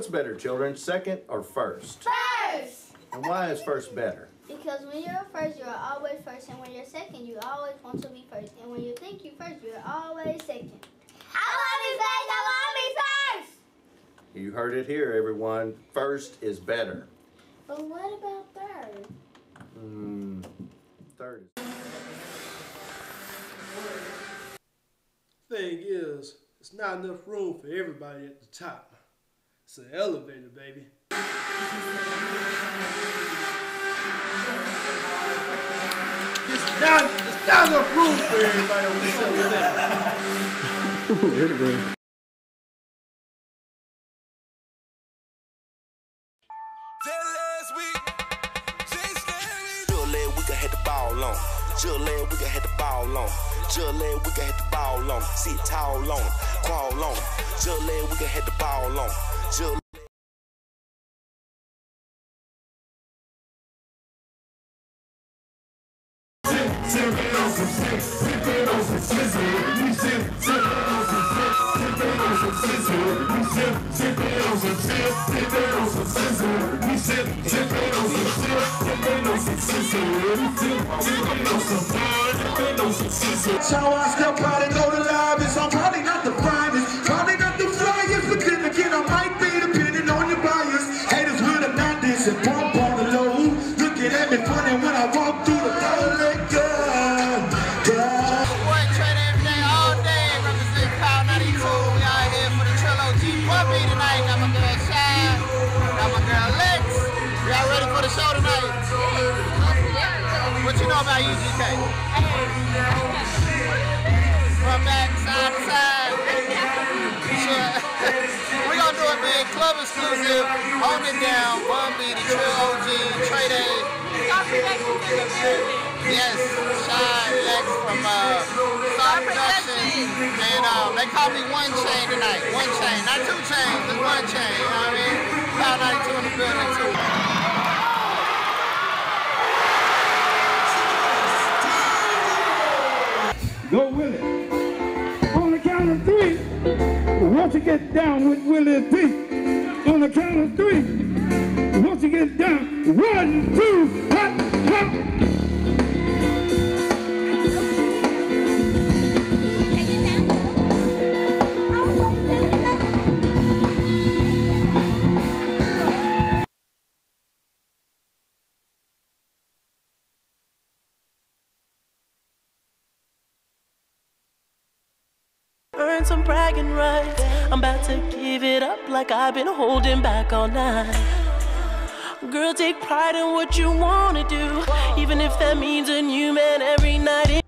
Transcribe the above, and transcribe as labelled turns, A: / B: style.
A: What's better, children, second or first?
B: First!
A: And why is first better?
B: Because when you're first, you're always first, and when you're second, you always want to be first. And when you think you're first, you're always second. I want to be first! I want to be first!
A: You heard it here, everyone. First is better.
B: But what about third?
A: Mm, third is.
C: Thing is, it's not enough room for everybody at the top. It's an elevator, baby. It's not, it's not enough room for everybody on this elevator.
D: Just last week, had the ball on. Just last week, had the ball on. Just last week, had the ball on. Sit tall on, crawl on. Just last week, had the ball on. Just
E: So I step out and go to
F: Know about UGK? From back side to side. Sure. we gonna do it big, club exclusive, hold it down, Bun B, the Trill OG, Trey Day. Yes, Shine Lex from uh, Star Productions. And um, they call me One Chain tonight. One Chain, not two chains, just one chain.
G: Go Willie. On the count of three, once you get down with Willie P. On the count of three, once you get down, one, two, hop, hop.
H: earn some bragging rights. I'm about to give it up like I've been holding back all night. Girl, take pride in what you wanna do, even if that means a new man every night.